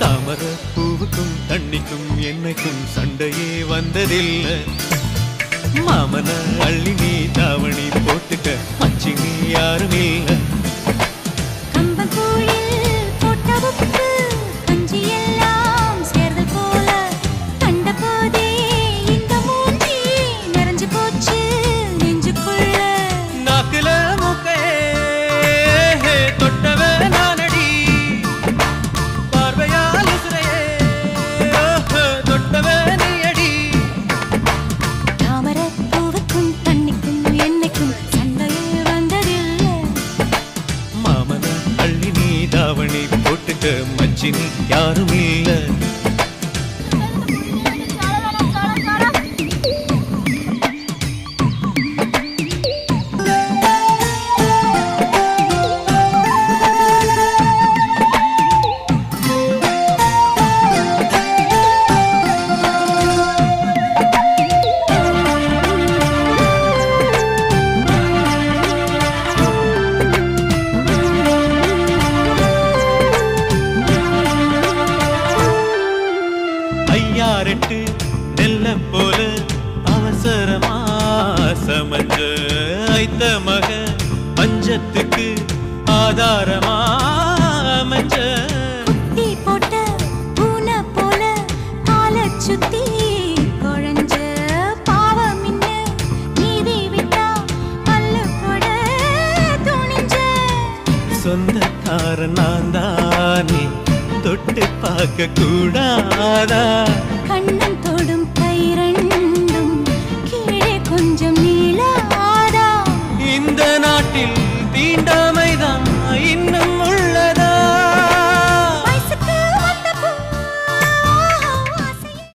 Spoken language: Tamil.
தாமர பூவுக்கும் தண்ணிக்கும் என்னைக்கும் சண்டையே வந்ததில்லை. மாமன அள்ளி நீ தாவணி போட்டு போட்டுக்க மச்சி யாரும் இல்லை போல அவசரமா சமஞ்ச ஐத்த மக பஞ்சத்துக்கு ஆதாரமா அமைஞ்ச குத்தி போட்ட பூனை போல காலைச் சுத்தி குழஞ்ச பாவம் இன்ன நீதி விட்டா பல்லு போட துணிஞ்ச. சொந்தக்கார நான் தானே தொட்டு பார்க்க கூடாதா? கண்ணன்